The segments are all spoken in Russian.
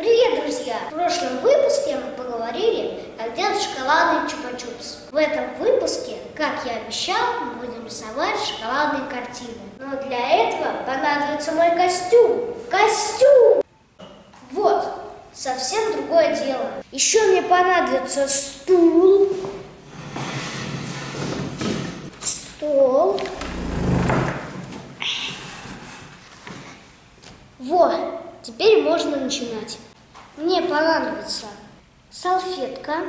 Привет, друзья! В прошлом выпуске мы поговорили, как делать шоколадный чупа-чупс. В этом выпуске, как я обещал, мы будем рисовать шоколадные картины. Но для этого понадобится мой костюм. Костюм! Вот, совсем другое дело. Еще мне понадобится стул, стол. Вот, теперь можно начинать. Мне понадобится салфетка,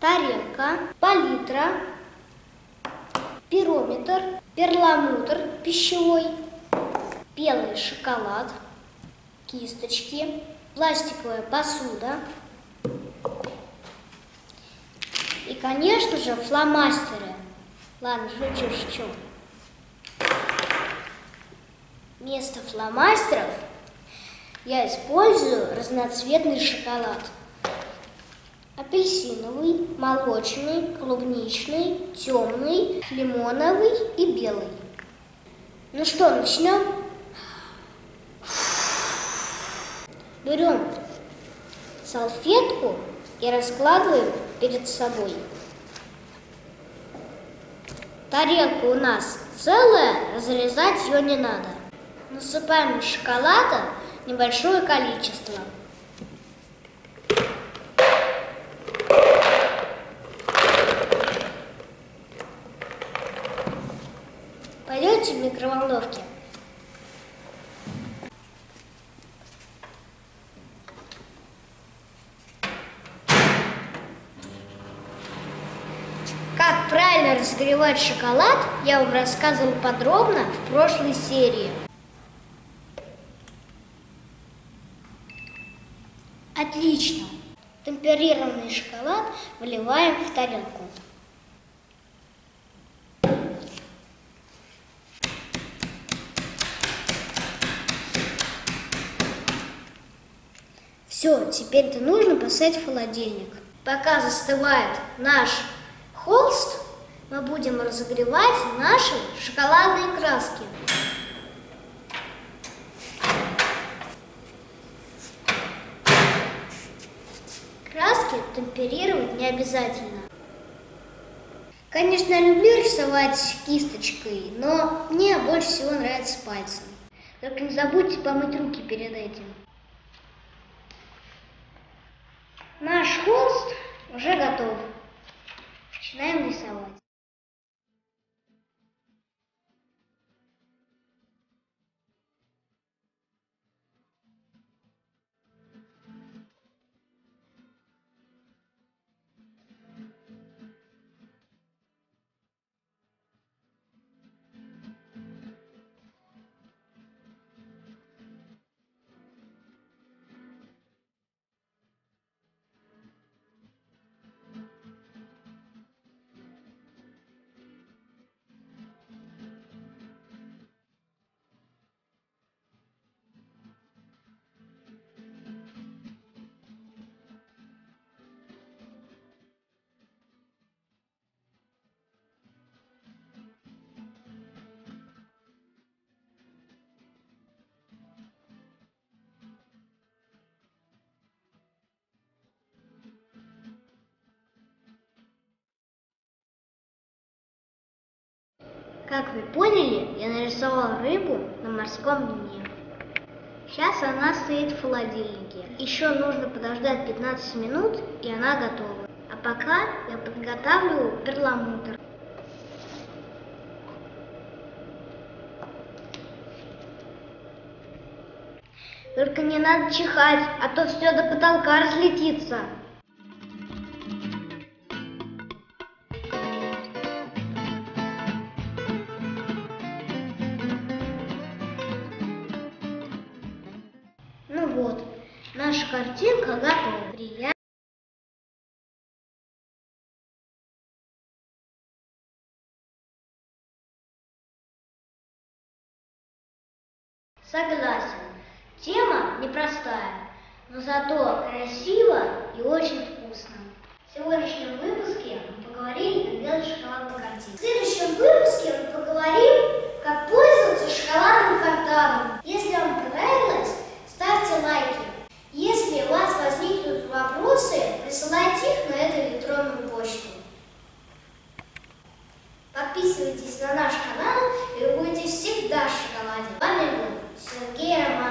тарелка, палитра, пирометр, перламутр пищевой, белый шоколад, кисточки, пластиковая посуда и, конечно же, фломастеры. Ладно, шучу, шучу. Вместо фломастеров я использую разноцветный шоколад. Апельсиновый, молочный, клубничный, темный, лимоновый и белый. Ну что, начнем? Берем салфетку и раскладываем перед собой. Тарелка у нас целая, разрезать ее не надо. Насыпаем шоколада небольшое количество. Пойдете в микроволновке? Как правильно разогревать шоколад, я вам рассказывал подробно в прошлой серии. Отлично. Темперированный шоколад выливаем в тарелку. Все, теперь это нужно поставить в холодильник. Пока застывает наш холст, мы будем разогревать наши шоколадные краски. Краски темперировать не обязательно. Конечно, я люблю рисовать кисточкой, но мне больше всего нравится пальцем. Только не забудьте помыть руки перед этим. Наш холст уже готов. Начинаем рисовать. Как вы поняли, я нарисовал рыбу на морском дне. Сейчас она стоит в холодильнике. Еще нужно подождать 15 минут, и она готова. А пока я подготавливаю перламутр. Только не надо чихать, а то все до потолка разлетится. Вот, наша картинка готова. Приятно. Согласен. Тема непростая, но зато красиво и очень вкусно. В сегодняшнем выпуске мы поговорили, как делать шоколадную картину. В следующем выпуске мы поговорим, как пользоваться шоколадным Подписывайтесь на наш канал, и вы будете всегда в шоколаде. С вами был Сергей Романов.